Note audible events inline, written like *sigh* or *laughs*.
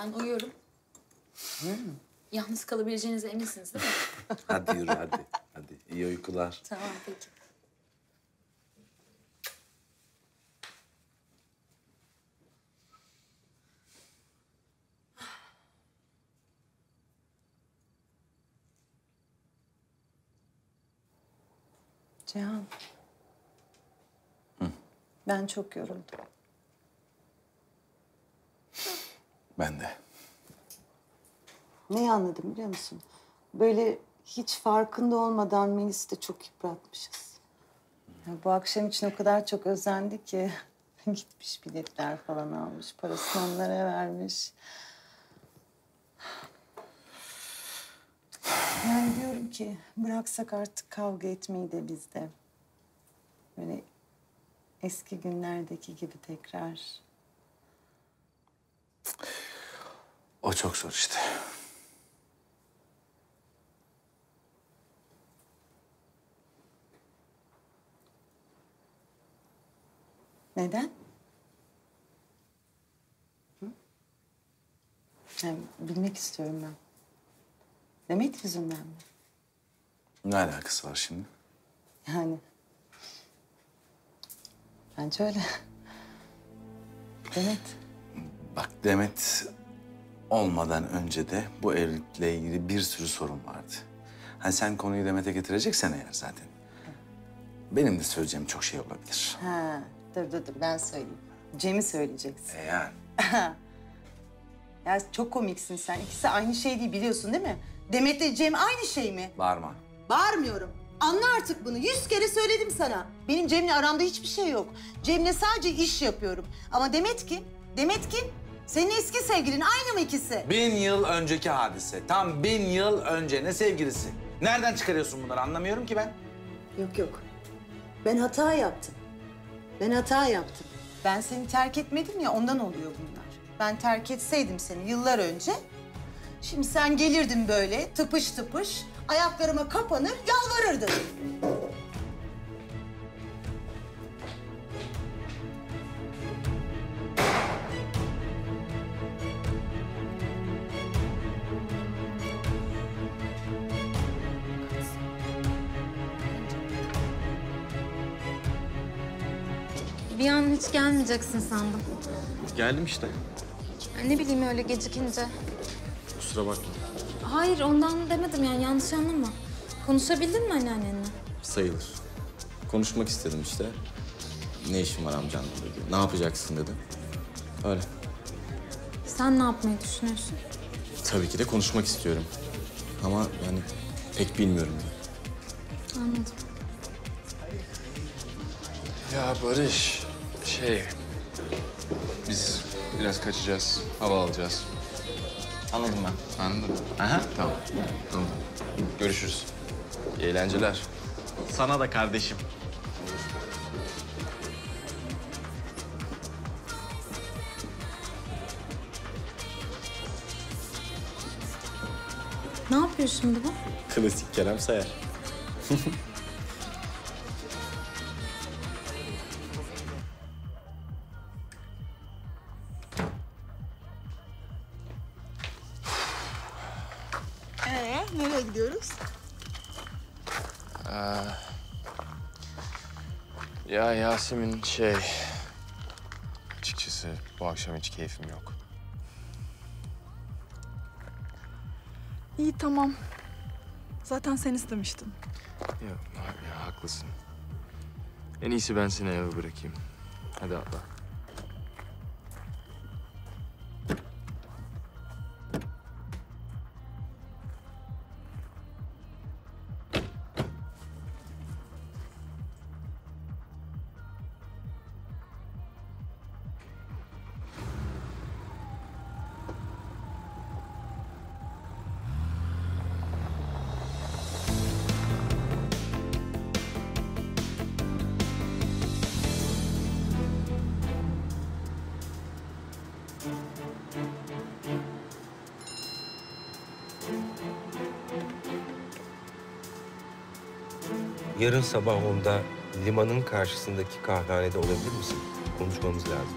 Ben uyuyorum. Yalnız kalabileceğinize eminsiniz değil mi? *laughs* Hadi yürü hadi. Hadi iyi uykular. tamam peki. Cihan. Ben çok yoruldum. Ben de. Neyi anladım biliyor musun? Böyle hiç farkında olmadan Melis'i de çok yıpratmışız. Ya bu akşam için o kadar çok özendi ki *laughs* gitmiş biletler falan almış, parasını onlara vermiş. Yani diyorum ki bıraksak artık kavga etmeyi de biz de. Böyle eski günlerdeki gibi tekrar. O çok zor işte. Neden? Hı? Yani bilmek istiyorum ben. Demet yüzünden mi? Ne alakası var şimdi? Yani. Bence öyle. Demet. Bak Demet olmadan önce de bu evlilikle ilgili bir sürü sorun vardı. Hani sen konuyu Demet'e getireceksen eğer zaten. Benim de söyleyeceğim çok şey olabilir. Ha, dur dur dur ben söyleyeyim. Cem'i söyleyeceksin. E yani. *laughs* Ya çok komiksin sen. İkisi aynı şey değil biliyorsun değil mi? Demet'le Cem aynı şey mi? Bağırma. Bağırmıyorum. Anla artık bunu. Yüz kere söyledim sana. Benim Cem'le aramda hiçbir şey yok. Cem'le sadece iş yapıyorum. Ama Demet kim? Demet kim? Senin eski sevgilin aynı mı ikisi? Bin yıl önceki hadise. Tam bin yıl önce. Ne sevgilisi? Nereden çıkarıyorsun bunları anlamıyorum ki ben. Yok yok. Ben hata yaptım. Ben hata yaptım. Ben seni terk etmedim ya ondan oluyor bunlar. Ben terk etseydim seni yıllar önce... ...şimdi sen gelirdin böyle tıpış tıpış... ...ayaklarıma kapanır yalvarırdın. Bir an hiç gelmeyeceksin sandım. Geldim işte. Ne bileyim öyle gecikince. Kusura bakma. Hayır ondan demedim yani yanlış anlama. Konuşabildin mi anneannenle? Sayılır. Konuşmak istedim işte. Ne işin var amcanla dedi. Ne yapacaksın dedi. Öyle. Sen ne yapmayı düşünüyorsun? Tabii ki de konuşmak istiyorum. Ama yani pek bilmiyorum. Anladım. Ya Barış, şey... Biz biraz kaçacağız, hava alacağız. Anladım ben. Anladın mı? Aha. Tamam, tamam. Görüşürüz. İyi eğlenceler. Sana da kardeşim. Ne yapıyor şimdi bu? Klasik Kerem Sayar. *laughs* nereye gidiyoruz? Ya Yasemin şey... Açıkçası bu akşam hiç keyfim yok. İyi tamam. Zaten sen istemiştin. Ya, ha- ya haklısın. En iyisi ben seni eve bırakayım. Hadi atla. Yarın sabah onda limanın karşısındaki kahvehanede olabilir misin? Konuşmamız lazım.